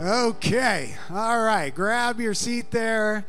Okay. All right. Grab your seat there.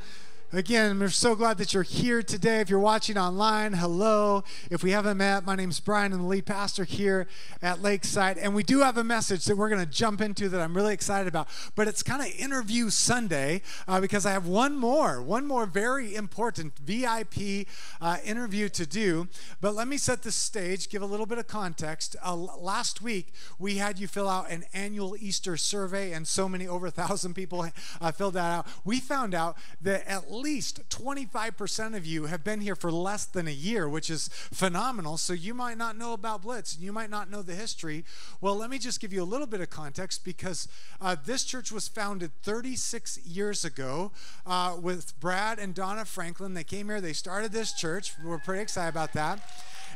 Again, we're so glad that you're here today. If you're watching online, hello. If we haven't met, my name's Brian. I'm the lead pastor here at Lakeside. And we do have a message that we're going to jump into that I'm really excited about. But it's kind of interview Sunday uh, because I have one more, one more very important VIP uh, interview to do. But let me set the stage, give a little bit of context. Uh, last week, we had you fill out an annual Easter survey, and so many, over a thousand people uh, filled that out. We found out that at least 25% of you have been here for less than a year, which is phenomenal. So you might not know about Blitz, and you might not know the history. Well, let me just give you a little bit of context because uh, this church was founded 36 years ago uh, with Brad and Donna Franklin. They came here, they started this church. We're pretty excited about that.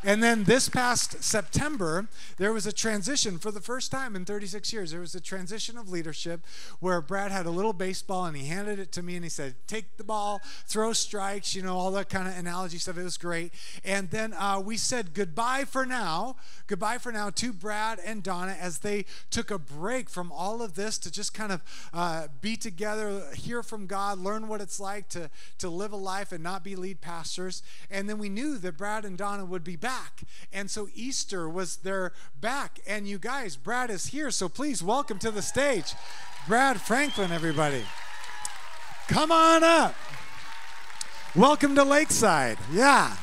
And then this past September, there was a transition for the first time in 36 years. There was a transition of leadership where Brad had a little baseball and he handed it to me and he said, Take the ball, throw strikes, you know, all that kind of analogy stuff. It was great. And then uh, we said goodbye for now, goodbye for now to Brad and Donna as they took a break from all of this to just kind of uh, be together, hear from God, learn what it's like to, to live a life and not be lead pastors. And then we knew that Brad and Donna would be back back. And so Easter was their back. And you guys, Brad is here. So please welcome to the stage Brad Franklin, everybody. Come on up. Welcome to Lakeside. Yeah.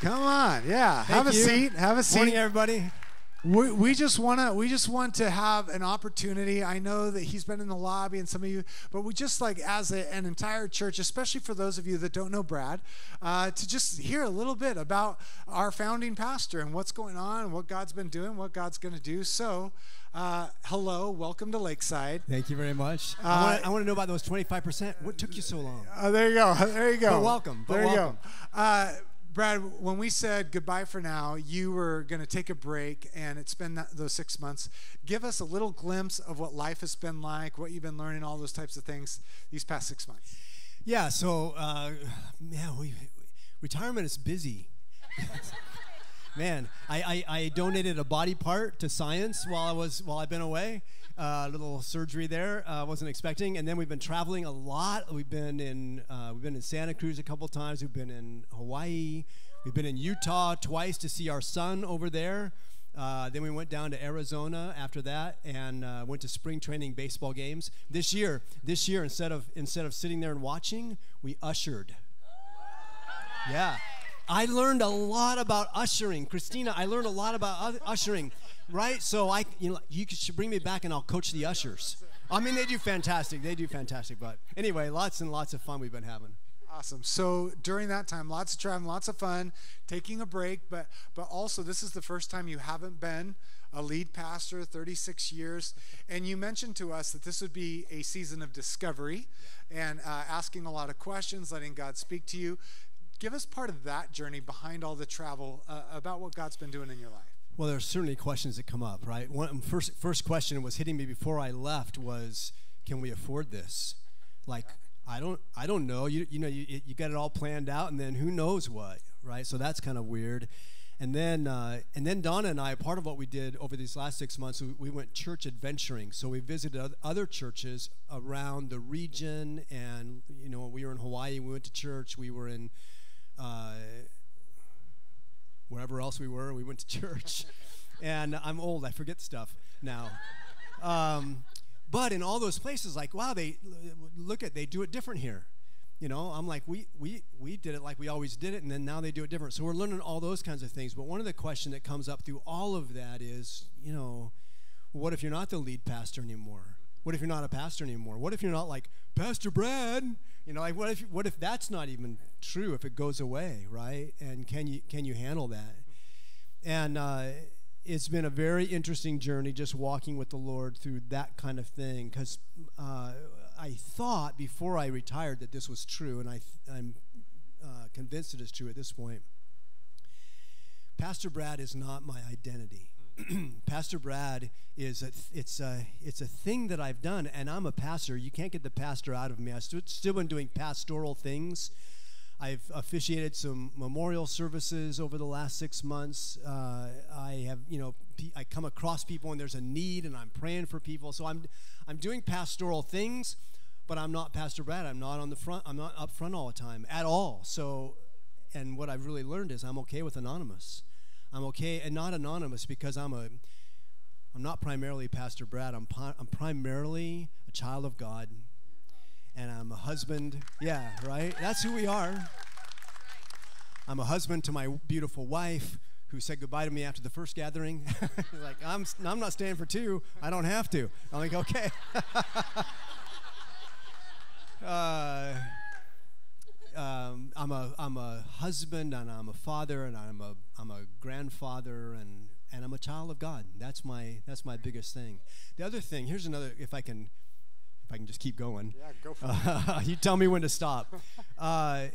Come on. Yeah. Thank have a you. seat. Have a seat. Morning, everybody. We, we just want to we just want to have an opportunity. I know that he's been in the lobby and some of you, but we just like as a, an entire church, especially for those of you that don't know Brad, uh, to just hear a little bit about our founding pastor and what's going on, what God's been doing, what God's going to do. So. Uh, hello, welcome to Lakeside. Thank you very much. Uh, I want to know about those 25%. What took you so long? Uh, there you go. There you go. But welcome, but there you welcome. go. Brad, when we said goodbye for now, you were going to take a break, and it's been that, those six months. Give us a little glimpse of what life has been like, what you've been learning, all those types of things these past six months. Yeah, so, uh, man, we, retirement is busy. man, I, I, I donated a body part to science while I was while I've been away. A uh, little surgery there. Uh, wasn't expecting, and then we've been traveling a lot. We've been in uh, we've been in Santa Cruz a couple times. We've been in Hawaii. We've been in Utah twice to see our son over there. Uh, then we went down to Arizona after that and uh, went to spring training baseball games. This year, this year instead of instead of sitting there and watching, we ushered. Yeah. I learned a lot about ushering. Christina, I learned a lot about ushering, right? So I, you know, you should bring me back and I'll coach the ushers. I mean, they do fantastic. They do fantastic. But anyway, lots and lots of fun we've been having. Awesome. So during that time, lots of traveling, lots of fun, taking a break, but but also this is the first time you haven't been a lead pastor, 36 years, and you mentioned to us that this would be a season of discovery, and uh, asking a lot of questions, letting God speak to you give us part of that journey behind all the travel uh, about what God's been doing in your life. Well, there are certainly questions that come up, right? One first first question was hitting me before I left was, can we afford this? Like, I don't I don't know. You you know you you got it all planned out, and then who knows what, right? So that's kind of weird. And then uh, and then Donna and I, part of what we did over these last six months, we, we went church adventuring. So we visited other churches around the region, and you know we were in Hawaii. We went to church. We were in uh, wherever else we were. We went to church. and I'm old, I forget stuff now. Um, but in all those places, like, wow, they look at, they do it different here. You know, I'm like, we, we, we did it like we always did it, and then now they do it different. So we're learning all those kinds of things. But one of the questions that comes up through all of that is, you know, what if you're not the lead pastor anymore? What if you're not a pastor anymore? What if you're not like Pastor Brad? You know, like what if what if that's not even true? If it goes away, right? And can you can you handle that? And uh, it's been a very interesting journey just walking with the Lord through that kind of thing because uh, I thought before I retired that this was true, and I I'm uh, convinced it is true at this point. Pastor Brad is not my identity. pastor Brad is a, it's a it's a thing that I've done, and I'm a pastor. You can't get the pastor out of me. I've st- still been doing pastoral things, I've officiated some memorial services over the last six months. Uh, I have, you know, I come across people and there's a need, and I'm praying for people. So I'm, I'm doing pastoral things, but I'm not Pastor Brad. I'm not on the front. I'm not up front all the time at all. So, and what I've really learned is I'm okay with anonymous. I'm okay and not anonymous because I'm a, I'm not primarily Pastor Brad. I'm, I'm primarily a child of God and I'm a husband. Yeah, right? That's who we are. I'm a husband to my beautiful wife who said goodbye to me after the first gathering. like, I'm, I'm not staying for two. I don't have to. I'm like, okay. uh, um, I'm, a, I'm a husband and I'm a father and I'm a, I'm a grandfather and, and I'm a child of God. That's my, that's my biggest thing. The other thing, here's another, if I can if I can just keep going. Yeah, go for uh, it. you tell me when to stop. Uh,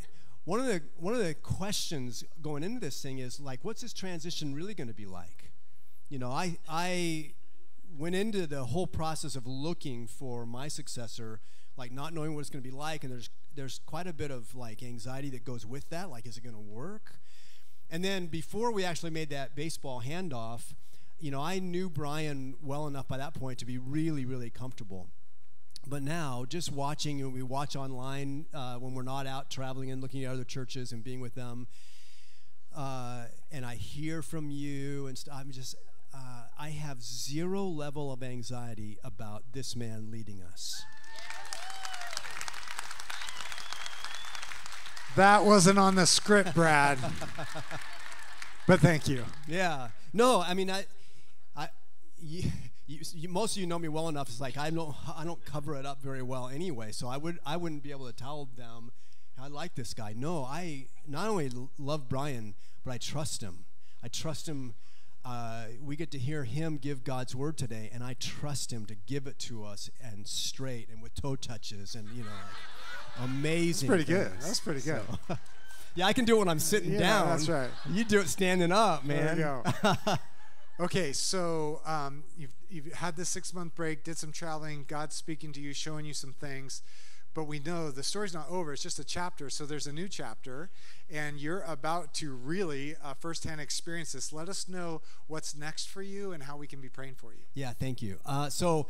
one of the one of the questions going into this thing is like, what's this transition really going to be like? You know, I I went into the whole process of looking for my successor, like not knowing what it's going to be like, and there's there's quite a bit of like anxiety that goes with that. Like, is it going to work? And then before we actually made that baseball handoff, you know, I knew Brian well enough by that point to be really, really comfortable but now just watching and we watch online uh, when we're not out traveling and looking at other churches and being with them uh, and i hear from you and st- i'm just uh, i have zero level of anxiety about this man leading us that wasn't on the script brad but thank you yeah no i mean i i you, you, most of you know me well enough. It's like I don't I don't cover it up very well anyway. So I would I wouldn't be able to tell them I like this guy. No, I not only love Brian, but I trust him. I trust him. Uh, we get to hear him give God's word today, and I trust him to give it to us and straight and with toe touches and you know, like, amazing. That's pretty things. good. That's pretty good. So, yeah, I can do it when I'm sitting yeah, down. That's right. You do it standing up, man. There you go. okay, so um, you've you've had this six month break, did some traveling, God's speaking to you, showing you some things. But we know the story's not over, it's just a chapter. So there's a new chapter, and you're about to really uh, firsthand experience this. Let us know what's next for you and how we can be praying for you. Yeah, thank you. Uh, so,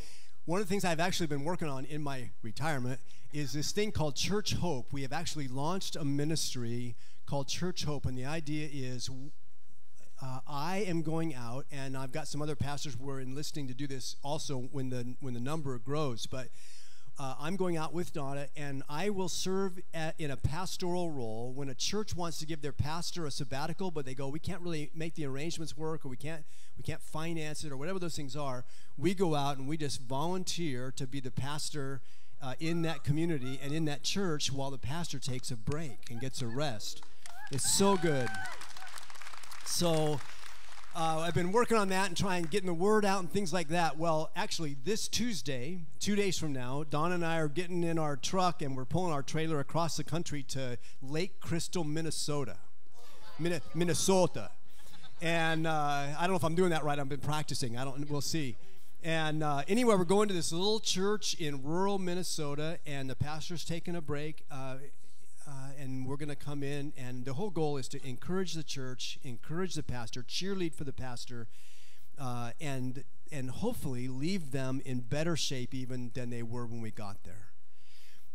one of the things I've actually been working on in my retirement is this thing called Church Hope. We have actually launched a ministry called Church Hope, and the idea is uh, I am going out, and I've got some other pastors who are enlisting to do this also when the when the number grows. But uh, I'm going out with Donna, and I will serve at, in a pastoral role when a church wants to give their pastor a sabbatical, but they go, we can't really make the arrangements work, or we can't we can't finance it, or whatever those things are. We go out and we just volunteer to be the pastor uh, in that community and in that church while the pastor takes a break and gets a rest. It's so good. So uh, I've been working on that and trying getting the word out and things like that. Well, actually, this Tuesday, two days from now, Don and I are getting in our truck and we're pulling our trailer across the country to Lake Crystal, Minnesota. Min- Minnesota. And uh, I don't know if I'm doing that right. I've been practicing. I don't. We'll see. And uh, anyway, we're going to this little church in rural Minnesota, and the pastor's taking a break. Uh, uh, and we're going to come in, and the whole goal is to encourage the church, encourage the pastor, cheerlead for the pastor, uh, and and hopefully leave them in better shape even than they were when we got there.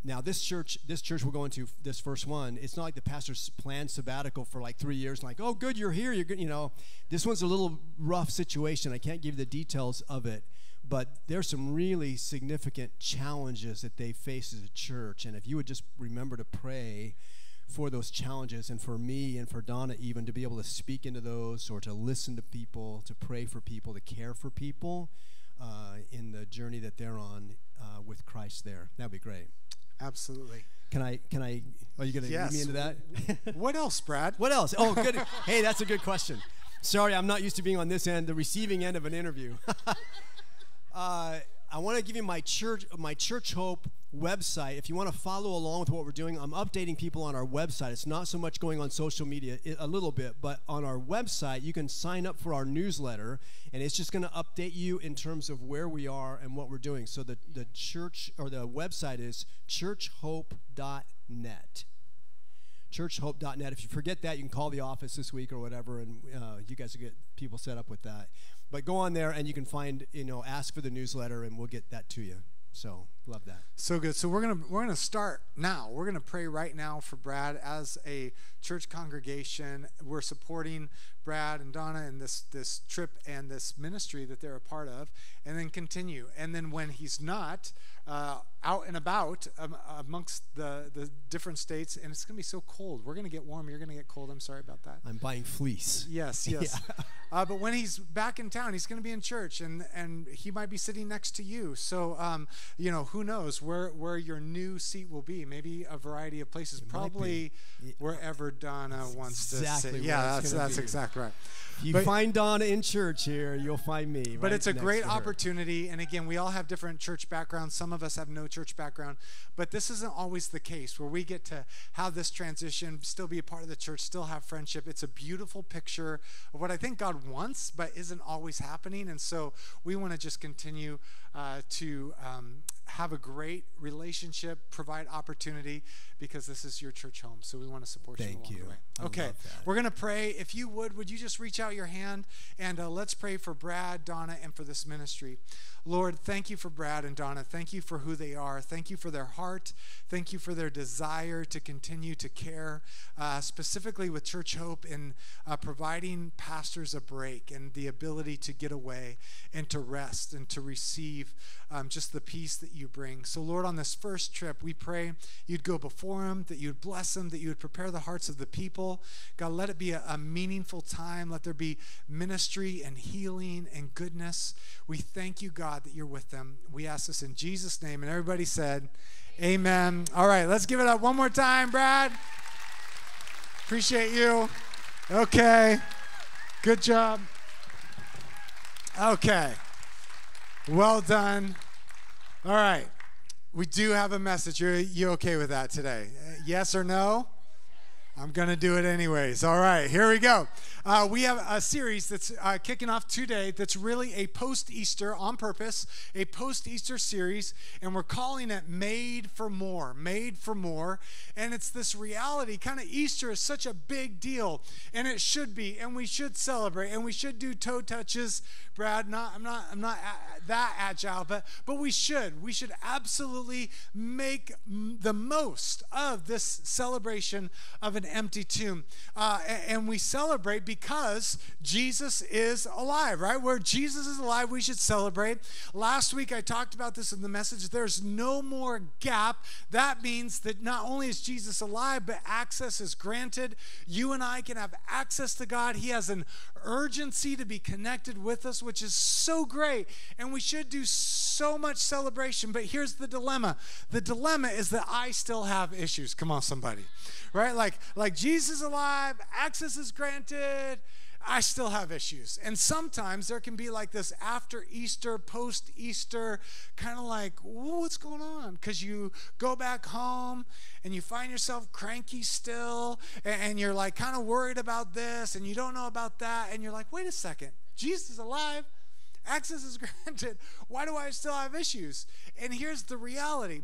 Now, this church, this church we're going to, this first one, it's not like the pastor's planned sabbatical for like three years. Like, oh, good, you're here. You're good. You know, this one's a little rough situation. I can't give you the details of it, but there's some really significant challenges that they face as a church. And if you would just remember to pray for those challenges and for me and for Donna even to be able to speak into those or to listen to people, to pray for people, to care for people uh, in the journey that they're on uh, with Christ there. That'd be great. Absolutely. Can I? Can I? Are you going to yes. lead me into that? what else, Brad? What else? Oh, good. hey, that's a good question. Sorry, I'm not used to being on this end, the receiving end of an interview. uh, I want to give you my church, my Church Hope website. If you want to follow along with what we're doing, I'm updating people on our website. It's not so much going on social media, a little bit, but on our website, you can sign up for our newsletter, and it's just going to update you in terms of where we are and what we're doing. So the, the church or the website is churchhope.net churchhope.net. If you forget that, you can call the office this week or whatever, and uh, you guys will get people set up with that. But go on there and you can find, you know, ask for the newsletter, and we'll get that to you. So love that. So good. So we're gonna we're gonna start now. We're gonna pray right now for Brad as a church congregation. We're supporting Brad and Donna in this this trip and this ministry that they're a part of, and then continue. And then when he's not uh, out and about um, amongst the the different states, and it's gonna be so cold. We're gonna get warm. You're gonna get cold. I'm sorry about that. I'm buying fleece. Yes, yes. Yeah. uh, but when he's back in town, he's going to be in church, and and he might be sitting next to you. So, um, you know, who knows where where your new seat will be? Maybe a variety of places. It Probably wherever Donna wants exactly to sit. Yeah, that's that's exactly right. You But- find Donna in church here, you'll find me. But right it's a great opportunity. And again, we all have different church backgrounds. Some of us have no church background. But this isn't always the case where we get to have this transition, still be a part of the church, still have friendship. It's a beautiful picture of what I think God wants, but isn't always happening. And so we want to just continue uh, to um, have a great relationship, provide opportunity, because this is your church home. So we want to support you Thank along you. the way. I Okay, we're going to pray. If you would, would you just reach out your hand and uh, let's pray for Brad, Donna, and for this ministry. Lord, thank you for Brad and Donna. Thank you for who they are. Thank you for their heart. Thank you for their desire to continue to care, uh, specifically with Church Hope in uh, providing pastors a break and the ability to get away and to rest and to receive um, just the peace that you bring. So, Lord, on this first trip, we pray you'd go before them, that you'd bless them, that you would prepare the hearts of the people. God, let it be a, a meaningful time. Let there be ministry and healing and goodness. We thank you, God, that you're with them. We ask this in Jesus' name. And everybody said, Amen. All right, let's give it up one more time, Brad. Appreciate you. Okay. Good job. Okay. Well done. All right. We do have a message. Are you okay with that today? Uh, yes or no? I'm going to do it anyways. All right, here we go. Uh, we have a series that's uh, kicking off today that's really a post Easter on purpose, a post Easter series, and we're calling it Made for More. Made for More. And it's this reality. Kind of Easter is such a big deal, and it should be, and we should celebrate, and we should do toe touches. Brad, not, I'm not, I'm not that agile, but, but we should. We should absolutely make the most of this celebration of an empty tomb. Uh, and we celebrate because Jesus is alive, right? Where Jesus is alive, we should celebrate. Last week I talked about this in the message. There's no more gap. That means that not only is Jesus alive, but access is granted. You and I can have access to God. He has an urgency to be connected with us, which is so great. And we should do so much celebration. But here's the dilemma the dilemma is that I still have issues. Come on, somebody. Right? Like, like Jesus is alive, access is granted. I still have issues. And sometimes there can be like this after Easter, post Easter, kind of like, what's going on? Because you go back home and you find yourself cranky still, and, you're like kind of worried about this, and you don't know about that, and you're like, wait a second, Jesus is alive. Access is granted. Why do I still have issues? And here's the reality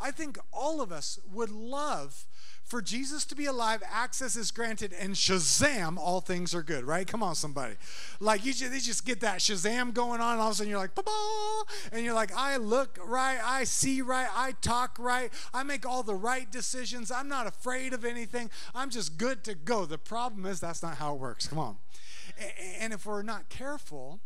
I think all of us would love for Jesus to be alive, access is granted, and Shazam, all things are good, right? Come on, somebody. Like you just, you just get that Shazam going on, and all of a sudden you're like, ba and you're like, I look right, I see right, I talk right, I make all the right decisions, I'm not afraid of anything, I'm just good to go. The problem is that's not how it works. Come on. And if we're not careful,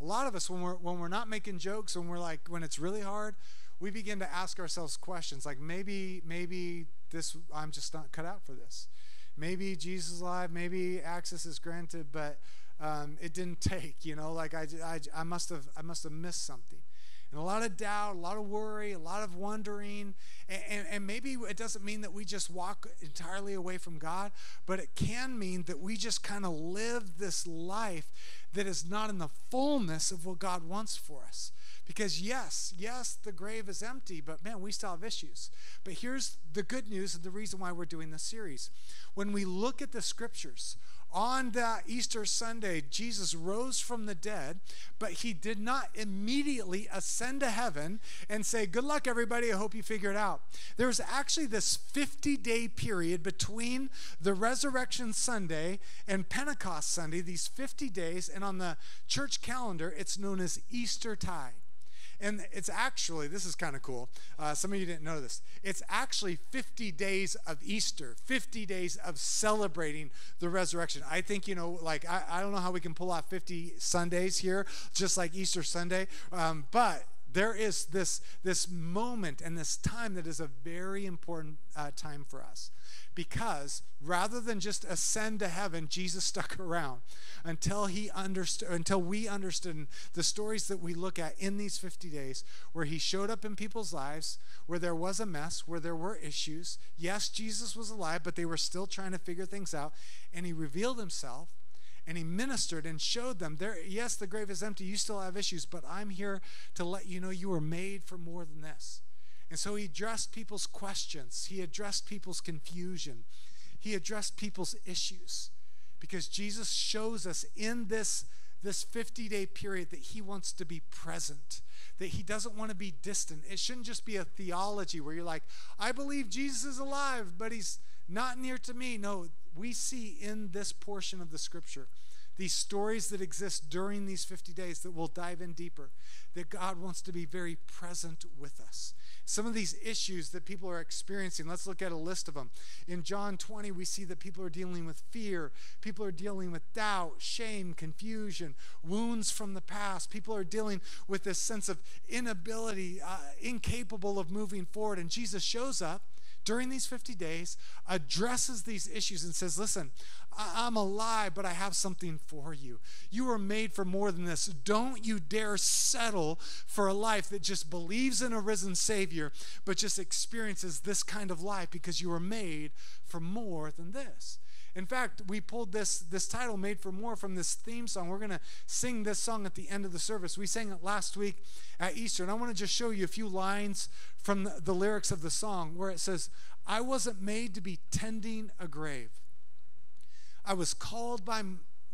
a lot of us when we're when we're not making jokes when we're like when it's really hard we begin to ask ourselves questions like maybe maybe this i'm just not cut out for this maybe jesus is alive maybe access is granted but um, it didn't take you know like I, I, must have i must have missed something and a lot of doubt a lot of worry a lot of wondering and, and, and maybe it doesn't mean that we just walk entirely away from god but it can mean that we just kind of live this life that is not in the fullness of what God wants for us. Because, yes, yes, the grave is empty, but man, we still have issues. But here's the good news and the reason why we're doing this series. When we look at the scriptures, on that Easter Sunday, Jesus rose from the dead, but he did not immediately ascend to heaven and say, Good luck, everybody. I hope you figure it out. There was actually this 50 day period between the resurrection Sunday and Pentecost Sunday, these 50 days, and on the church calendar, it's known as Easter tide. And it's actually, this is kind of cool. Uh, some of you didn't know this. It's actually 50 days of Easter, 50 days of celebrating the resurrection. I think, you know, like, I, I don't know how we can pull off 50 Sundays here, just like Easter Sunday, um, but there is this, this moment and this time that is a very important uh, time for us because rather than just ascend to heaven, Jesus stuck around until he understood until we understood the stories that we look at in these 50 days where he showed up in people's lives, where there was a mess, where there were issues. Yes, Jesus was alive, but they were still trying to figure things out, and he revealed himself and he ministered and showed them there yes the grave is empty. You still have issues but i'm here to let you know you were made for more than this and so he addressed people's questions, he addressed people's confusion, he addressed people's issues. Because Jesus shows us in this, this 50 day period that he wants to be present, that he doesn't want to be distant. It shouldn't just be a theology where you're like, I believe Jesus is alive, but he's not near to me. No, we see in this portion of the scripture these stories that exist during these 50 days that we'll dive in deeper, that God wants to be very present with us some of these issues that people are experiencing. Let's look at a list of them. In John 20, we see that people are dealing with fear, people are dealing with doubt, shame, confusion, wounds from the past. People are dealing with this sense of inability, uh, incapable of moving forward. And Jesus shows up during these 50 days, addresses these issues and says, Listen, I'm alive, but I have something for you. You are made for more than this. Don't you dare settle for a life that just believes in a risen Savior, but just experiences this kind of life because you are made for more than this. In fact, we pulled this, this title, Made for More, from this theme song. We're going to sing this song at the end of the service. We sang it last week at Easter, and I want to just show you a few lines from the, the lyrics of the song where it says, I wasn't made to be tending a grave. I was called by,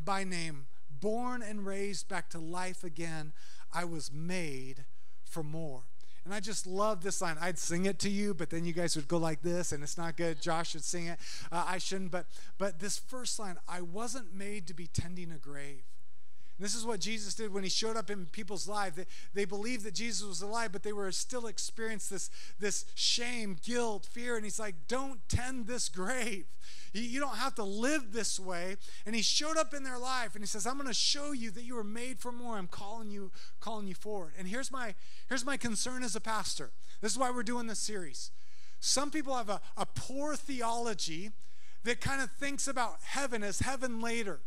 by name, born and raised back to life again. I was made for more. And I just love this line. I'd sing it to you, but then you guys would go like this, and it's not good. Josh should sing it. Uh, I shouldn't. But but this first line, I wasn't made to be tending a grave. This is what Jesus did when he showed up in people's lives. They, they believed that Jesus was alive, but they were still experiencing this, this shame, guilt, fear. And he's like, don't tend this grave. You don't have to live this way. And he showed up in their life and he says, I'm going to show you that you were made for more. I'm calling you, calling you forward. And here's my, here's my concern as a pastor. This is why we're doing this series. Some people have a, a poor theology that kind of thinks about heaven as heaven later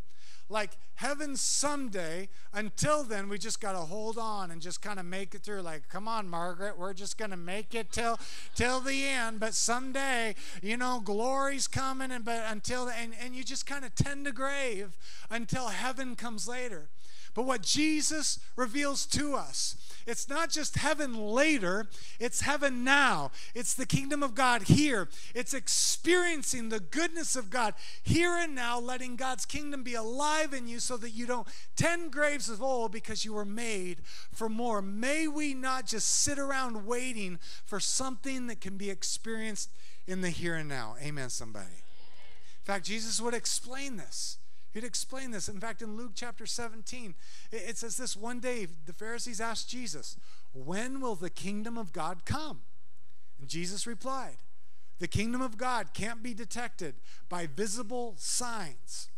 like heaven someday. Until then, we just got to hold on and just kind of make it through. Like, come on, Margaret, we're just going to make it till till the end. But someday, you know, glory's coming, and but until and and you just kind of tend to grave until heaven comes later. But what Jesus reveals to us, it's not just heaven later, it's heaven now. It's the kingdom of God here. It's experiencing the goodness of God here and now, letting God's kingdom be alive in you so that you don't tend graves of old because you were made for more. May we not just sit around waiting for something that can be experienced in the here and now. Amen, somebody. In fact, Jesus would explain this. He'd explain this. In fact, in Luke chapter 17, it says this one day the Pharisees asked Jesus, When will the kingdom of God come? And Jesus replied, The kingdom of God can't be detected by visible signs.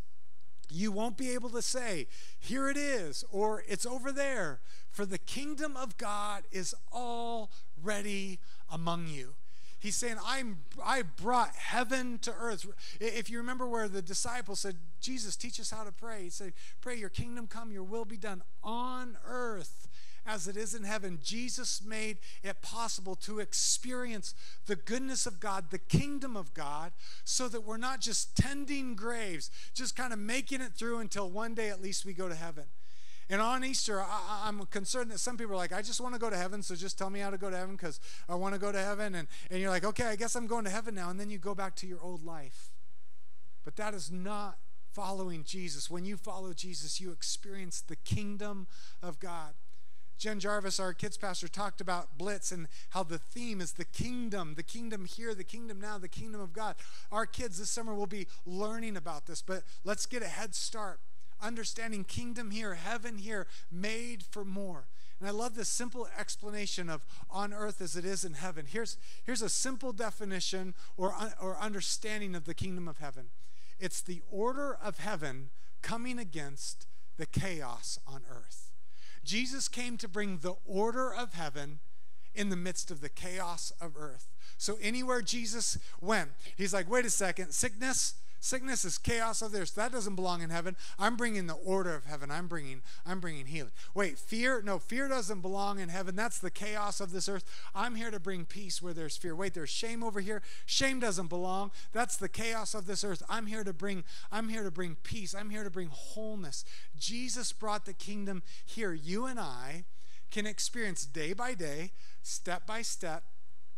You won't be able to say, Here it is, or it's over there, for the kingdom of God is already among you. He's saying, I'm, I brought heaven to earth. If you remember where the disciples said, Jesus, teach us how to pray. He said, Pray, your kingdom come, your will be done on earth as it is in heaven. Jesus made it possible to experience the goodness of God, the kingdom of God, so that we're not just tending graves, just kind of making it through until one day at least we go to heaven. And on Easter, I, am concerned that some people are like, I just want to go to heaven, so just tell me how to go to heaven because I want to go to heaven. And, and you're like, okay, I guess I'm going to heaven now. And then you go back to your old life. But that is not following Jesus. When you follow Jesus, you experience the kingdom of God. Jen Jarvis, our kids pastor, talked about Blitz and how the theme is the kingdom, the kingdom here, the kingdom now, the kingdom of God. Our kids this summer will be learning about this, but let's get a head start. Understanding kingdom here, heaven here, made for more. And I love this simple explanation of on earth as it is in heaven. Here's, here's a simple definition or, or understanding of the kingdom of heaven it's the order of heaven coming against the chaos on earth. Jesus came to bring the order of heaven in the midst of the chaos of earth. So anywhere Jesus went, he's like, wait a second, sickness, Sickness is chaos of theirs. That doesn't belong in heaven. I'm bringing the order of heaven. I'm bringing I'm bringing healing. Wait, fear? No, fear doesn't belong in heaven. That's the chaos of this earth. I'm here to bring peace where there's fear. Wait, there's shame over here. Shame doesn't belong. That's the chaos of this earth. I'm here to bring I'm here to bring peace. I'm here to bring wholeness. Jesus brought the kingdom here. You and I can experience day by day, step by step,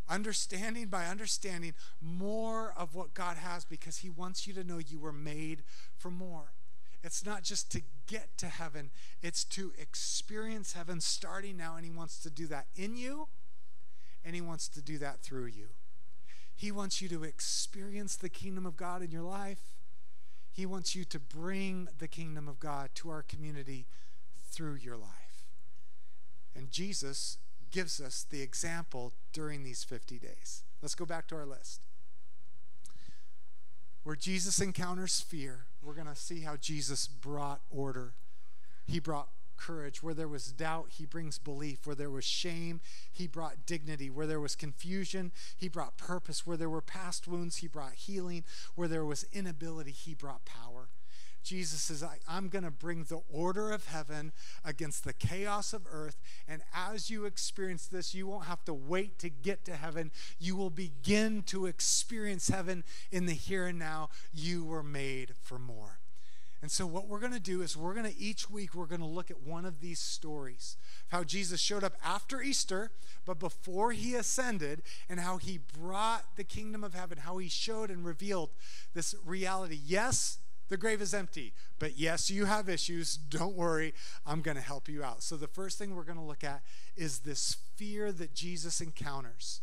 understanding by understanding more of what God has because He wants you to know you were made for more. It's not just to get to heaven, it's to experience heaven starting now, and He wants to do that in you, and He wants to do that through you. He wants you to experience the kingdom of God in your life. He wants you to bring the kingdom of God to our community through your life. And Jesus gives us the example during these 50 days. Let's go back to our list. Where Jesus encounters fear, we're going to see how Jesus brought order. He brought courage. Where there was doubt, he brings belief. Where there was shame, he brought dignity. Where there was confusion, he brought purpose. Where there were past wounds, he brought healing. Where there was inability, he brought power. Jesus says, I'm going to bring the order of heaven against the chaos of earth. And as you experience this, you won't have to wait to get to heaven. You will begin to experience heaven in the here and now. You were made for more. And so, what we're going to do is, we're going to each week, we're going to look at one of these stories of how Jesus showed up after Easter, but before he ascended, and how he brought the kingdom of heaven, how he showed and revealed this reality. Yes, the grave is empty. But yes, you have issues. Don't worry. I'm going to help you out. So, the first thing we're going to look at is this fear that Jesus encounters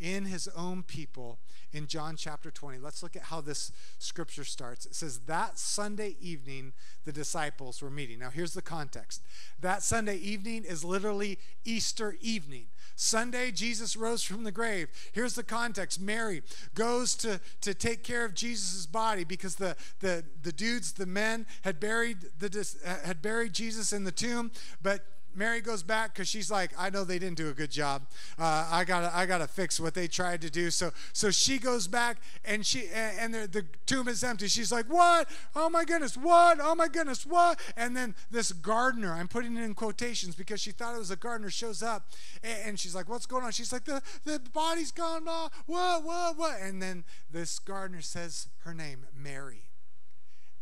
in his own people in John chapter 20. Let's look at how this scripture starts. It says, That Sunday evening, the disciples were meeting. Now, here's the context. That Sunday evening is literally Easter evening. Sunday, Jesus rose from the grave. Here's the context Mary goes to, to take care of Jesus' body because the, the, the dudes, the men, had buried, the, had buried Jesus in the tomb, but Mary goes back because she's like, I know they didn't do a good job. Uh, I gotta, I gotta fix what they tried to do. So, so she goes back and she, and, the, the tomb is empty. She's like, what? Oh my goodness, what? Oh my goodness, what? And then this gardener, I'm putting it in quotations because she thought it was a gardener, shows up and, and she's like, what's going on? She's like, the, the body's gone. Uh, what, what, what? And then this gardener says her name, Mary.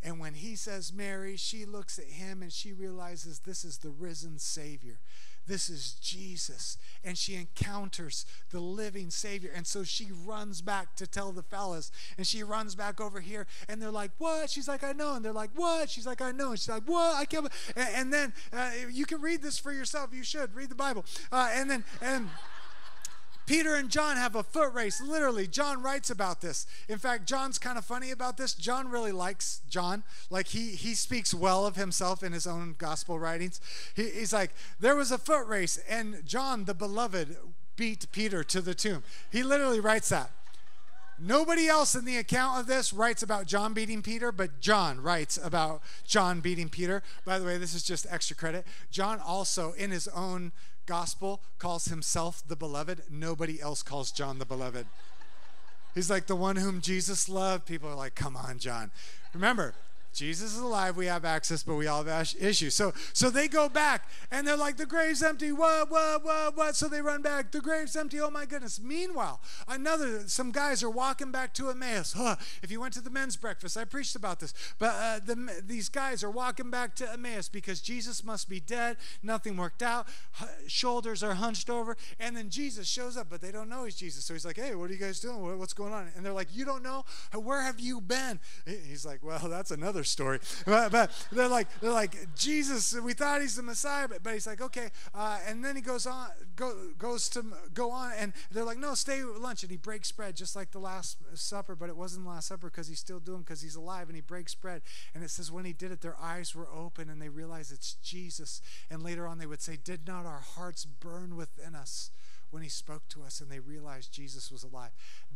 And when he says Mary, she looks at him and she realizes this is the risen Savior. This is Jesus. And she encounters the living Savior. And so she runs back to tell the fellas. And she runs back over here. And they're like, What? She's like, I know. And they're like, What? She's like, I know. And she's like, What? I can't. And, and then uh, you can read this for yourself. You should read the Bible. Uh, and then, and. Peter and John have a foot race. Literally, John writes about this. In fact, John's kind of funny about this. John really likes John. Like he he speaks well of himself in his own gospel writings. He, he's like, there was a foot race, and John, the beloved, beat Peter to the tomb. He literally writes that. Nobody else in the account of this writes about John beating Peter, but John writes about John beating Peter. By the way, this is just extra credit. John also, in his own gospel calls himself the beloved. Nobody else calls John the beloved. He's like the one whom Jesus loved. People are like, come on, John. Remember, Jesus is alive. We have access, but we all have issues. So, so they go back and they're like, the grave's empty. What, what, what, what? So they run back. The grave's empty. Oh my goodness. Meanwhile, another, some guys are walking back to Emmaus. Huh. If you went to the men's breakfast, I preached about this. But uh, the, these guys are walking back to Emmaus because Jesus must be dead. Nothing worked out. Shoulders are hunched over. And then Jesus shows up, but they don't know he's Jesus. So he's like, hey, what are you guys doing? What's going on? And they're like, you don't know? Where have you been? He's like, well, that's another another story. But, but they're like, they're like, Jesus, we thought he's the Messiah, but, but he's like, okay. Uh, and then he goes on, go, goes to go on, and they're like, no, stay at lunch. And he breaks bread just like the Last Supper, but it wasn't the Last Supper because he's still doing because he's alive, and he breaks bread. And it says when he did it, their eyes were open, and they realized it's Jesus. And later on, they would say, did not our hearts burn within us? When he spoke to us and they realized Jesus was alive.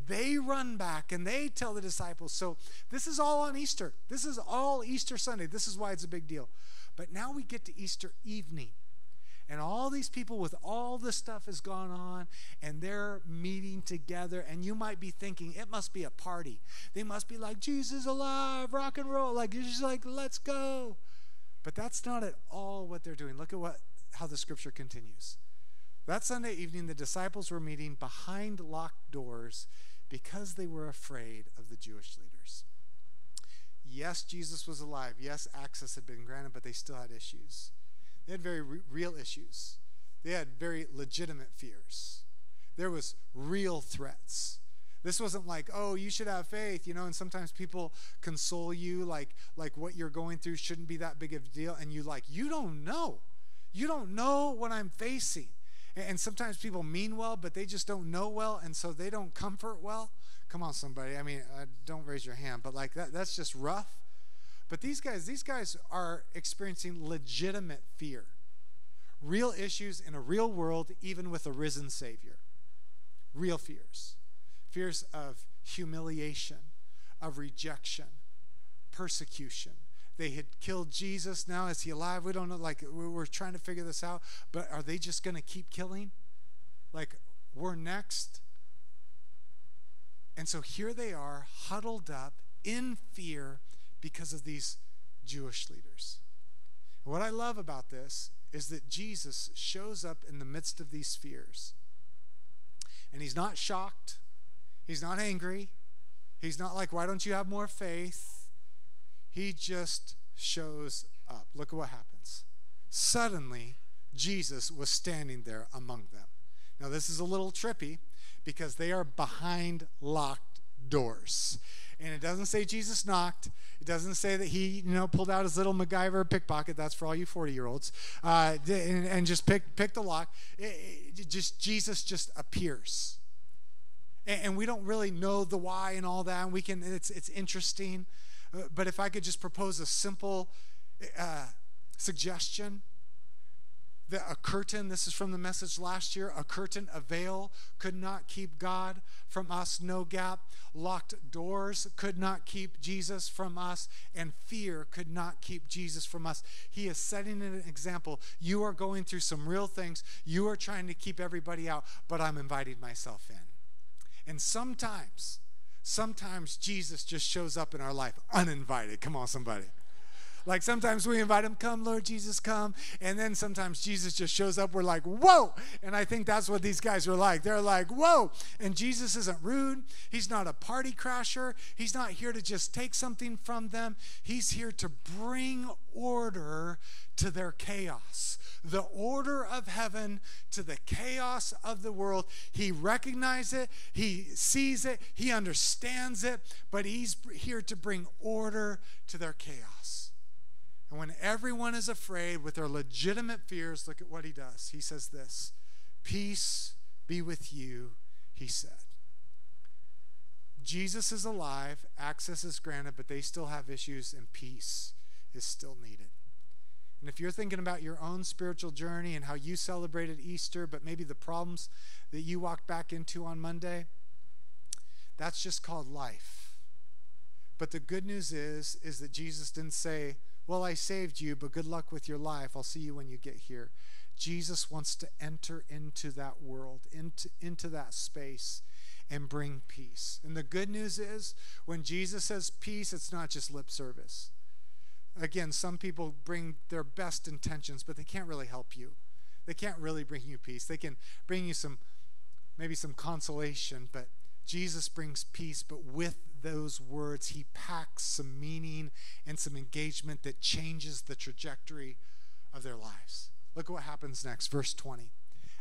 They run back and they tell the disciples. So this is all on Easter. This is all Easter Sunday. This is why it's a big deal. But now we get to Easter evening. And all these people with all this stuff has gone on, and they're meeting together. And you might be thinking, it must be a party. They must be like, Jesus alive, rock and roll. Like, you're just like, let's go. But that's not at all what they're doing. Look at what how the scripture continues. That Sunday evening, the disciples were meeting behind locked doors because they were afraid of the Jewish leaders. Yes, Jesus was alive. Yes, access had been granted, but they still had issues. They had very re- real issues. They had very legitimate fears. There was real threats. This wasn't like, oh, you should have faith, you know, and sometimes people console you like like what you're going through shouldn't be that big of a deal and you like, you don't know. You don't know what I'm facing. And sometimes people mean well, but they just don't know well, and so they don't comfort well. Come on, somebody. I mean, uh, don't raise your hand, but like that, that's just rough. But these guys, these guys are experiencing legitimate fear, real issues in a real world, even with a risen Savior. Real fears, fears of humiliation, of rejection, persecution, they had killed Jesus. Now is he alive? We don't know. Like we're trying to figure this out. But are they just going to keep killing? Like we're next. And so here they are, huddled up in fear because of these Jewish leaders. And what I love about this is that Jesus shows up in the midst of these fears. And he's not shocked. He's not angry. He's not like, why don't you have more faith? He just shows up. Look at what happens. Suddenly, Jesus was standing there among them. Now, this is a little trippy because they are behind locked doors. And it doesn't say Jesus knocked. It doesn't say that he, you know, pulled out his little MacGyver pickpocket. That's for all you 40 year olds. Uh, and, and, just picked pick the lock. It, it, just Jesus just appears. And, and we don't really know the why and all that. And we can, it's, it's interesting. But if I could just propose a simple uh, suggestion that a curtain, this is from the message last year, a curtain, a veil could not keep God from us, no gap. Locked doors could not keep Jesus from us, and fear could not keep Jesus from us. He is setting an example. You are going through some real things. You are trying to keep everybody out, but I'm inviting myself in. And sometimes, sometimes Jesus just shows up in our life uninvited. Come on, somebody. Like sometimes we invite him, come, Lord Jesus, come. And then sometimes Jesus just shows up. We're like, whoa. And I think that's what these guys are like. They're like, whoa. And Jesus isn't rude. He's not a party crasher. He's not here to just take something from them. He's here to bring order to their chaos the order of heaven to the chaos of the world. He recognizes it, he sees it, he understands it, but he's here to bring order to their chaos. And when everyone is afraid with their legitimate fears, look at what he does. He says this Peace be with you, he said. Jesus is alive, access is granted, but they still have issues, and peace is still needed. And if you're thinking about your own spiritual journey and how you celebrated Easter, but maybe the problems that you walked back into on Monday, that's just called life. But the good news is is that Jesus didn't say, "Well, I saved you, but good luck with your life. I'll see you when you get here." Jesus wants to enter into that world, into, into that space, and bring peace. And the good news is when Jesus says peace, it's not just lip service. Again, some people bring their best intentions, but they can't really help you. They can't really bring you peace. They can bring you some, maybe some consolation, but Jesus brings peace, but with those words, he packs some meaning and some engagement that changes the trajectory of their lives. Look at what happens next, verse 20.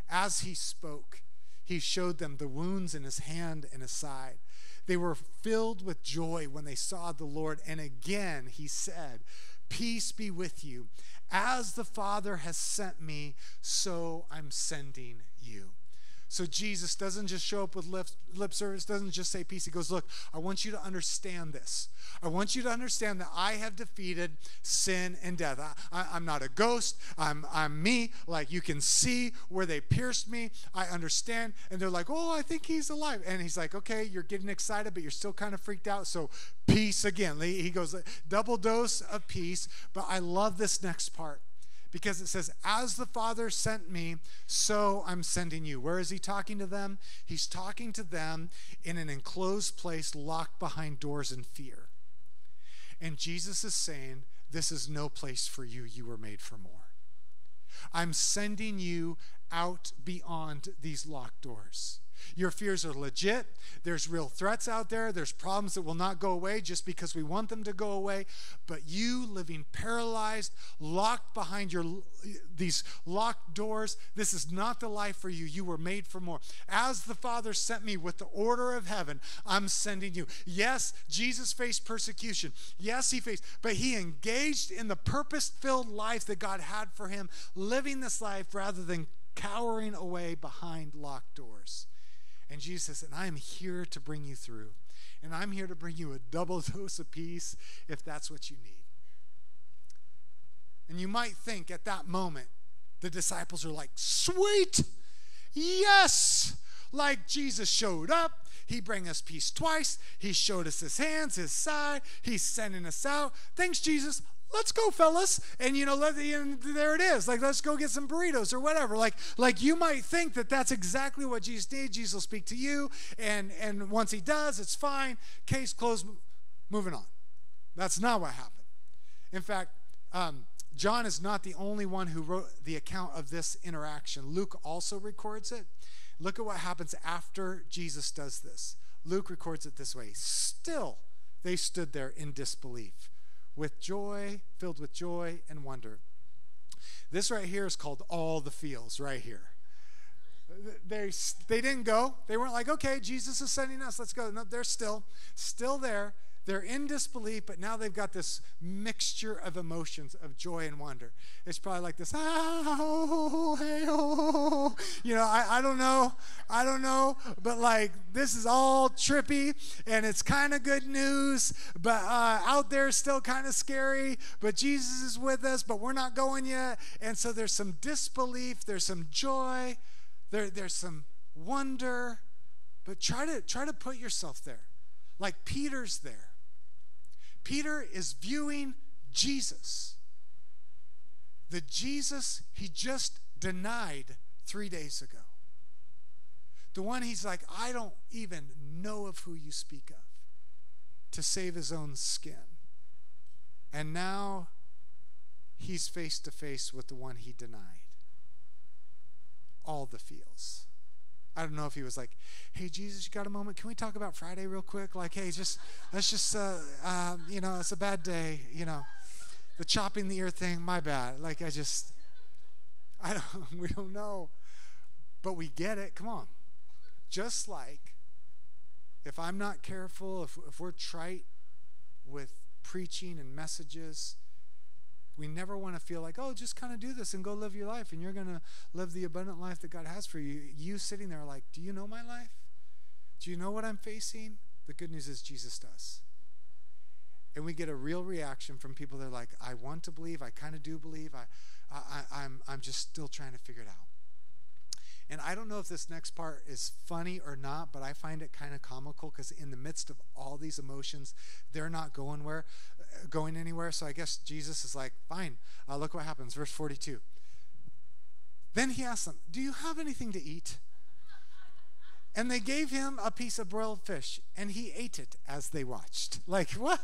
As he spoke, he showed them the wounds in his hand and his side. They were filled with joy when they saw the Lord. And again, he said, Peace be with you. As the Father has sent me, so I'm sending you. So Jesus doesn't just show up with lip, lip service, doesn't just say peace. He goes, Look, I want you to understand this. I want you to understand that I have defeated sin and death. I, am not a ghost. I'm, I'm me. Like you can see where they pierced me. I understand. And they're like, Oh, I think he's alive. And he's like, Okay, you're getting excited, but you're still kind of freaked out. So peace again. He goes, Double dose of peace. But I love this next part because it says, As the Father sent me, so I'm sending you. Where is he talking to them? He's talking to them in an enclosed place locked behind doors in fear. And Jesus is saying, This is no place for you. You were made for more. I'm sending you out beyond these locked doors. Your fears are legit. There's real threats out there. There's problems that will not go away just because we want them to go away. But you living paralyzed, locked behind your these locked doors, this is not the life for you. You were made for more. As the Father sent me with the order of heaven, I'm sending you. Yes, Jesus faced persecution. Yes, he faced, but he engaged in the purpose-filled life that God had for him, living this life rather than cowering away behind locked doors. And Jesus says, And I am here to bring you through. And I'm here to bring you a double dose of peace if that's what you need. And you might think at that moment, the disciples are like, Sweet, yes, like Jesus showed up. He bring us peace twice. He showed us his hands, his side. He's sending us out. Thanks, Jesus let's go fellas. And you know let and there it is. Like let's go get some burritos or whatever. Like like you might think that that's exactly what jesus did. Jesus will speak to you. And and once he does it's fine. Case closed. Moving on. That's not what happened. In fact um, john is not the only one who wrote the account of this interaction. Luke also records it. Look at what happens after jesus does this. Luke records it this way. Still they stood there in disbelief with joy, filled with joy and wonder. This right here is called all the feels, right here. They, they didn't go. They weren't like, okay, Jesus is sending us, let's go. No, they're still, still there. They're in disbelief, but now they've got this mixture of emotions of joy and wonder. It's probably like this, ah, oh, hey, oh. You know, I, I don't know. I don't know. But like, this is all trippy and it's kind of good news, but uh, out there still kind of scary. But Jesus is with us, but we're not going yet. And so there's some disbelief, there's some joy, there, there's some wonder. But try to try to put yourself there. Like Peter's there. Peter is viewing Jesus, the Jesus he just denied three days ago. The one he's like, I don't even know of who you speak of, to save his own skin. And now he's face to face with the one he denied. All the feels. I don't know if he was like, "Hey Jesus, you got a moment? Can we talk about Friday real quick? Like, hey, just let's just, uh, uh, you know, it's a bad day. You know, the chopping the ear thing. My bad. Like, I just, I don't. We don't know, but we get it. Come on. Just like if I'm not careful, if if we're trite with preaching and messages, we never want to feel like, oh, just kind of do this and go live your life and you're going to live the abundant life that God has for you. You sitting there like, do you know my life? Do you know what I'm facing? The good news is Jesus does. And we get a real reaction from people that are like, I want to believe, I kind of do believe, I, I, I'm, I'm just still trying to figure it out. And I don't know if this next part is funny or not, but I find it kind of comical because in the midst of all these emotions, they're not going where, going anywhere. So I guess Jesus is like, fine. Uh, look what happens. Verse 42. Then he asked them, Do you have anything to eat? And they gave him a piece of broiled fish, and he ate it as they watched. Like, what?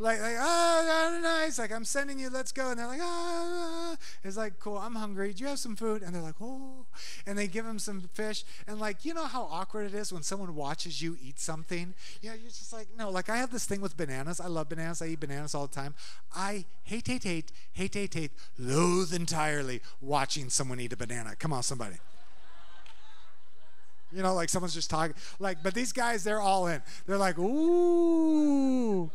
Like, like ah, ah, ah, oh, nice. Like, I'm sending you, let's go. And they're like, ah. It's like, cool, I'm hungry. Do you have some food? And they're like, oh. And they give him some fish. And, like, you know how awkward it is when someone watches you eat something? You know, you're just like, no. Like, I have this thing with bananas. I love bananas. I eat bananas all the time. I hate, hate, hate, hate, hate, hate, loathe entirely watching someone eat a banana. Come on, somebody. You know, like someone's just talking. Like, but these guys, they're all in. They're like, ooh.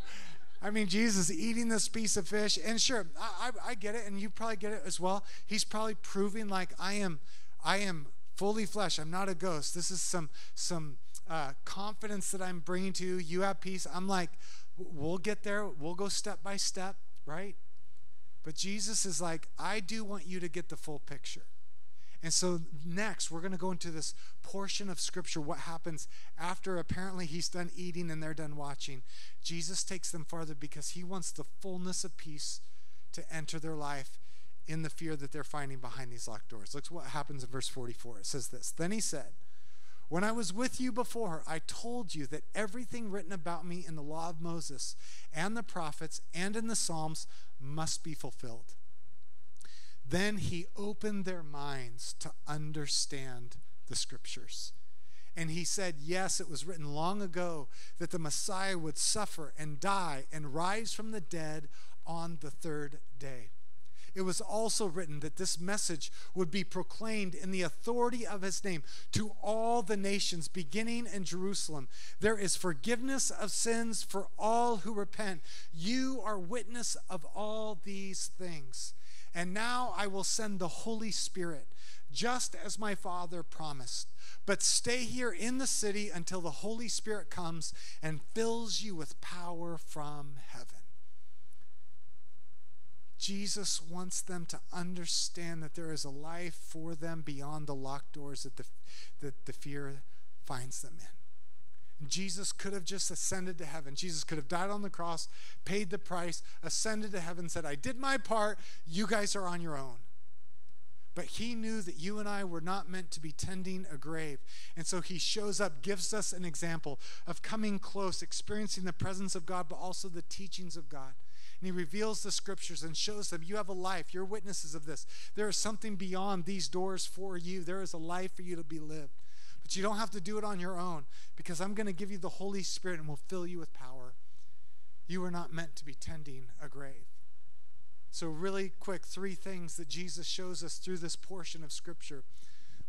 I mean, Jesus eating this piece of fish, and sure, I, I, I get it, and you probably get it as well. He's probably proving like I am, I am fully flesh. I'm not a ghost. This is some some uh, confidence that I'm bringing to you. You have peace. I'm like, we'll get there. We'll go step by step, right? But Jesus is like, I do want you to get the full picture. And so, next, we're going to go into this portion of Scripture what happens after apparently he's done eating and they're done watching. Jesus takes them farther because he wants the fullness of peace to enter their life in the fear that they're finding behind these locked doors. Look what happens in verse 44. It says this Then he said, When I was with you before, I told you that everything written about me in the law of Moses and the prophets and in the Psalms must be fulfilled. Then he opened their minds to understand the scriptures. And he said, Yes, it was written long ago that the Messiah would suffer and die and rise from the dead on the third day. It was also written that this message would be proclaimed in the authority of his name to all the nations, beginning in Jerusalem. There is forgiveness of sins for all who repent. You are witness of all these things. And now I will send the Holy Spirit, just as my Father promised. But stay here in the city until the Holy Spirit comes and fills you with power from heaven. Jesus wants them to understand that there is a life for them beyond the locked doors that the, that the fear finds them in. Jesus could have just ascended to heaven. Jesus could have died on the cross, paid the price, ascended to heaven, said, I did my part. You guys are on your own. But he knew that you and I were not meant to be tending a grave. And so he shows up, gives us an example of coming close, experiencing the presence of God, but also the teachings of God. And he reveals the scriptures and shows them you have a life. You're witnesses of this. There is something beyond these doors for you, there is a life for you to be lived. But you don't have to do it on your own because I'm going to give you the Holy Spirit and will fill you with power. You are not meant to be tending a grave. So, really quick, three things that Jesus shows us through this portion of Scripture.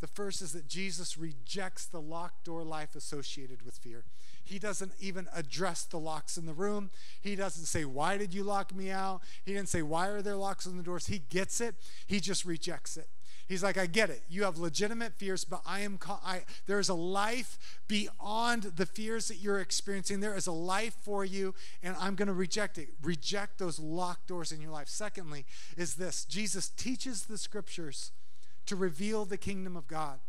The first is that Jesus rejects the locked door life associated with fear. He doesn't even address the locks in the room. He doesn't say, Why did you lock me out? He didn't say, Why are there locks on the doors? He gets it. He just rejects it. He's like, I get it. You have legitimate fears, but I am. I, there is a life beyond the fears that you're experiencing. There is a life for you, and I'm going to reject it. Reject those locked doors in your life. Secondly, is this: Jesus teaches the scriptures to reveal the kingdom of God.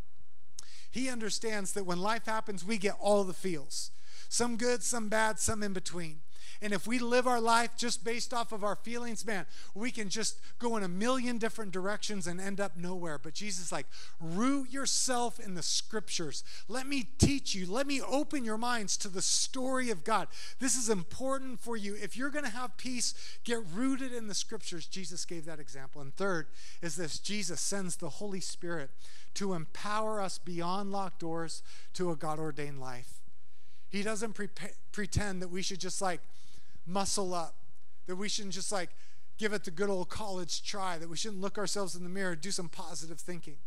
He understands that when life happens, we get all the feels. Some good, some bad, some in between. And if we live our life just based off of our feelings, man, we can just go in a million different directions and end up nowhere. But Jesus like, root yourself in the scriptures. Let me teach you. Let me open your minds to the story of God. This is important for you. If you're going to have peace, get rooted in the scriptures. Jesus gave that example. And third is this Jesus sends the Holy Spirit to empower us beyond locked doors to a God ordained life. He doesn't pre- pretend that we should just like muscle up, that we shouldn't just like give it the good old college try, that we shouldn't look ourselves in the mirror, do some positive thinking.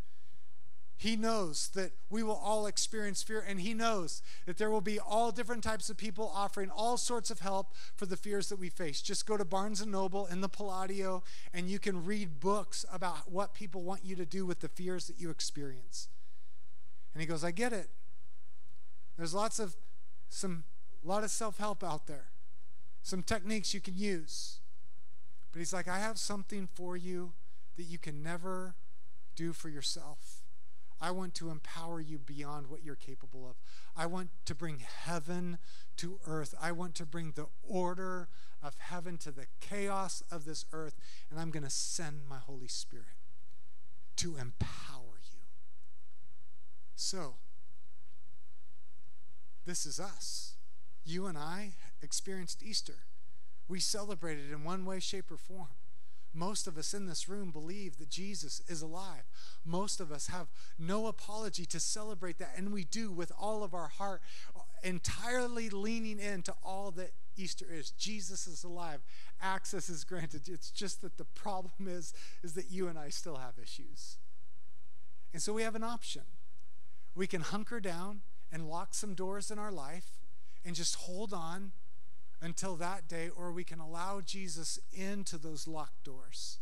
He knows that we will all experience fear, and He knows that there will be all different types of people offering all sorts of help for the fears that we face. Just go to Barnes and Noble in the Palladio, and you can read books about what people want you to do with the fears that you experience. And He goes, I get it. There's lots of some a lot of self-help out there some techniques you can use. But he's like, I have something for you that you can never do for yourself. I want to empower you beyond what you're capable of. I want to bring heaven to earth. I want to bring the order of heaven to the chaos of this earth. And I'm going to send my Holy Spirit to empower you. So, this is us. You and I experienced Easter. We celebrated in one way, shape, or form. Most of us in this room believe that Jesus is alive. Most of us have no apology to celebrate that, and we do with all of our heart, entirely leaning into all that Easter is. Jesus is alive. Access is granted. It's just that the problem is, is that you and I still have issues. And so we have an option. We can hunker down and lock some doors in our life and just hold on until that day, or we can allow Jesus into those locked doors,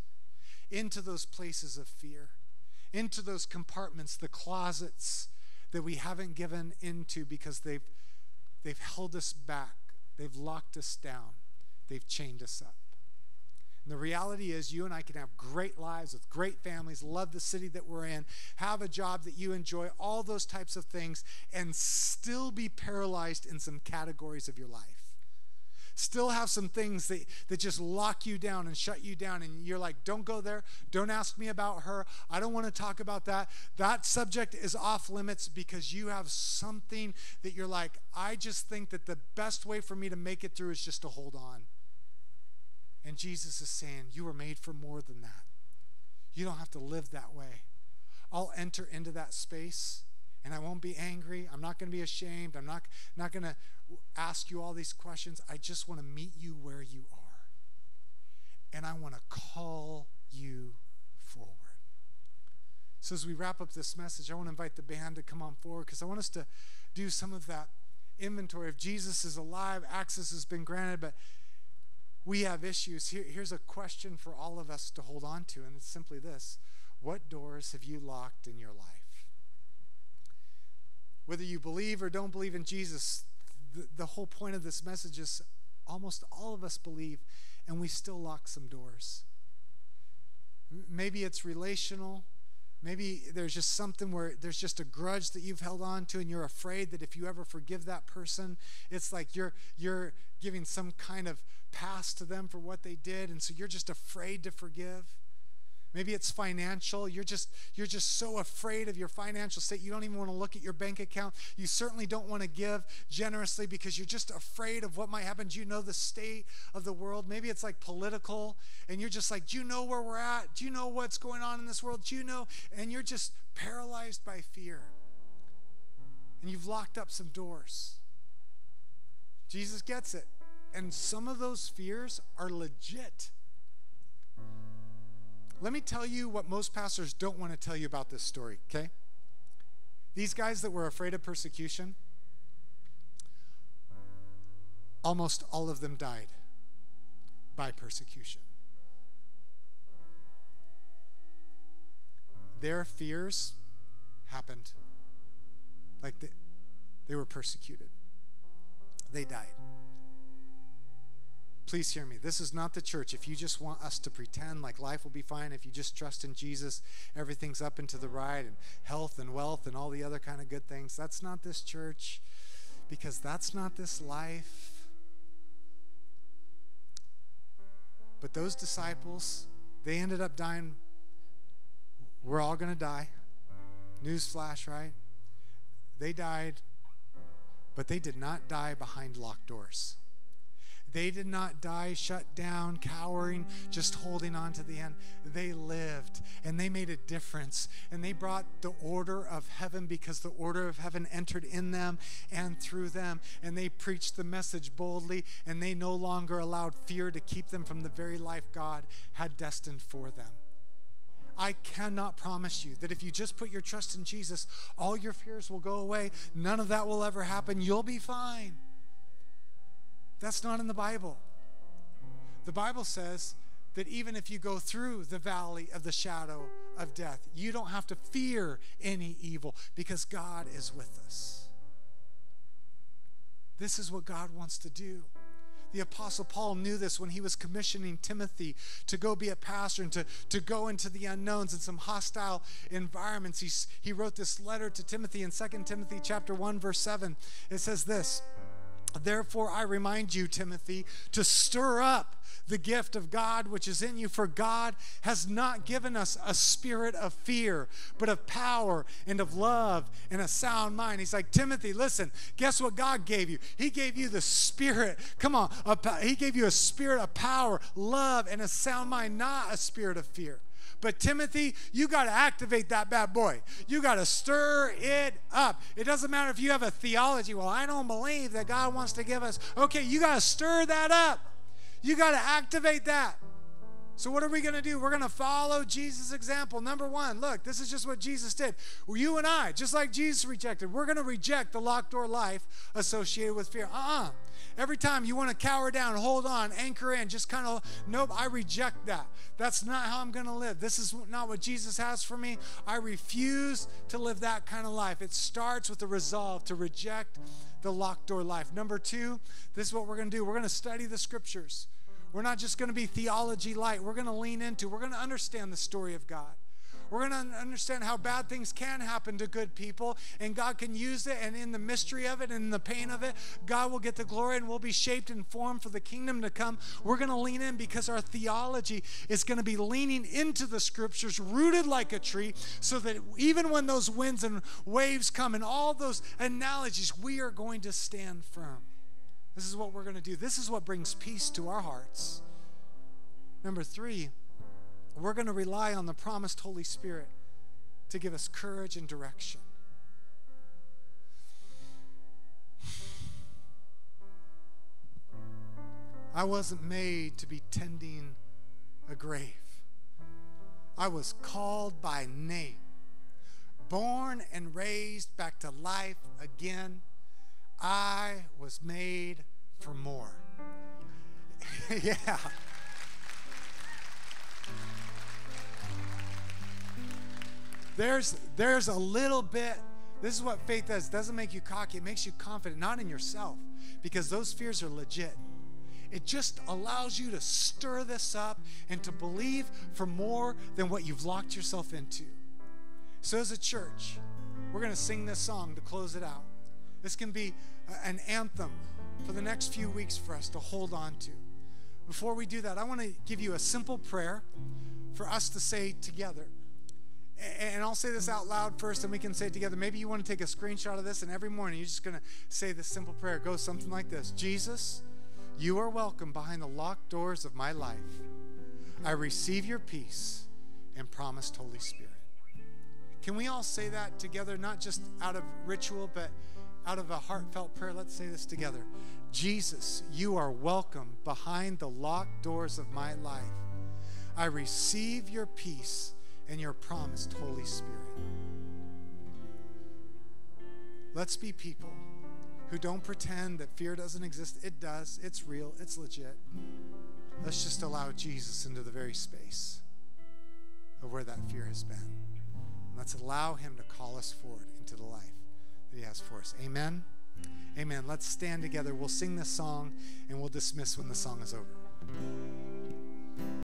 into those places of fear, into those compartments, the closets that we haven't given into because they've, they've held us back, they've locked us down, they've chained us up. And the reality is, you and I can have great lives with great families, love the city that we're in, have a job that you enjoy, all those types of things, and still be paralyzed in some categories of your life. Still have some things that, that just lock you down and shut you down, and you're like, don't go there. Don't ask me about her. I don't want to talk about that. That subject is off limits because you have something that you're like, I just think that the best way for me to make it through is just to hold on. And Jesus is saying, You were made for more than that. You don't have to live that way. I'll enter into that space and I won't be angry. I'm not going to be ashamed. I'm not, not going to ask you all these questions. I just want to meet you where you are. And I want to call you forward. So, as we wrap up this message, I want to invite the band to come on forward because I want us to do some of that inventory. If Jesus is alive, access has been granted, but we have issues. Here, here's a question for all of us to hold on to, and it's simply this What doors have you locked in your life? Whether you believe or don't believe in Jesus, the, the whole point of this message is almost all of us believe, and we still lock some doors. Maybe it's relational. Maybe there's just something where there's just a grudge that you've held on to, and you're afraid that if you ever forgive that person, it's like you're you're giving some kind of pass to them for what they did, and so you're just afraid to forgive. Maybe it's financial. You're just you're just so afraid of your financial state. You don't even want to look at your bank account. You certainly don't want to give generously because you're just afraid of what might happen. Do you know the state of the world? Maybe it's like political and you're just like, "Do you know where we're at? Do you know what's going on in this world? Do you know?" And you're just paralyzed by fear. And you've locked up some doors. Jesus gets it. And some of those fears are legit. Let me tell you what most pastors don't want to tell you about this story, okay? These guys that were afraid of persecution, almost all of them died by persecution. Their fears happened like they, they were persecuted, they died. Please hear me. This is not the church. If you just want us to pretend like life will be fine, if you just trust in Jesus, everything's up and to the right, and health and wealth and all the other kind of good things, that's not this church because that's not this life. But those disciples, they ended up dying. We're all going to die. Newsflash, right? They died, but they did not die behind locked doors. They did not die shut down, cowering, just holding on to the end. They lived and they made a difference. And they brought the order of heaven because the order of heaven entered in them and through them. And they preached the message boldly and they no longer allowed fear to keep them from the very life God had destined for them. I cannot promise you that if you just put your trust in Jesus, all your fears will go away. None of that will ever happen. You'll be fine. That's not in the Bible. The Bible says that even if you go through the valley of the shadow of death, you don't have to fear any evil because God is with us. This is what God wants to do. The Apostle Paul knew this when he was commissioning Timothy to go be a pastor and to, to go into the unknowns and some hostile environments. He, he wrote this letter to Timothy in 2 Timothy chapter 1, verse 7. It says this. Therefore, I remind you, Timothy, to stir up the gift of God which is in you, for God has not given us a spirit of fear, but of power and of love and a sound mind. He's like, Timothy, listen, guess what God gave you? He gave you the spirit, come on, He gave you a spirit of power, love, and a sound mind, not a spirit of fear. But Timothy, you got to activate that bad boy. You got to stir it up. It doesn't matter if you have a theology. Well, I don't believe that God wants to give us. Okay, you got to stir that up. You got to activate that. So, what are we going to do? We're going to follow Jesus' example. Number one, look, this is just what Jesus did. You and I, just like Jesus rejected, we're going to reject the locked door life associated with fear. Uh uh-uh. uh Every time you want to cower down, hold on, anchor in, just kind of, nope, I reject that. That's not how I'm going to live. This is not what Jesus has for me. I refuse to live that kind of life. It starts with the resolve to reject the locked door life. Number two, this is what we're going to do. We're going to study the scriptures. We're not just going to be theology light. We're going to lean into, we're going to understand the story of God. We're going to understand how bad things can happen to good people, and God can use it. And in the mystery of it and in the pain of it, God will get the glory and we'll be shaped and formed for the kingdom to come. We're going to lean in because our theology is going to be leaning into the scriptures, rooted like a tree, so that even when those winds and waves come and all those analogies, we are going to stand firm. This is what we're going to do. This is what brings peace to our hearts. Number three, we're going to rely on the promised Holy Spirit to give us courage and direction. I wasn't made to be tending a grave. I was called by name, born and raised back to life again. I was made for more. yeah. There's, there's a little bit, this is what faith does. It doesn't make you cocky, it makes you confident, not in yourself, because those fears are legit. It just allows you to stir this up and to believe for more than what you've locked yourself into. So, as a church, we're going to sing this song to close it out. This can be an anthem for the next few weeks for us to hold on to. Before we do that, I want to give you a simple prayer for us to say together. And I'll say this out loud first, and we can say it together. Maybe you want to take a screenshot of this, and every morning you're just going to say this simple prayer. It goes something like this Jesus, you are welcome behind the locked doors of my life. I receive your peace and promised Holy Spirit. Can we all say that together, not just out of ritual, but out of a heartfelt prayer? Let's say this together. Jesus, you are welcome behind the locked doors of my life. I receive your peace and your promised Holy Spirit. Let's be people who don't pretend that fear doesn't exist. It does, it's real, it's legit. Let's just allow Jesus into the very space of where that fear has been. Let's allow him to call us forward into the life that he has for us. Amen. Amen. Let's stand together. We'll sing this song and we'll dismiss when the song is over.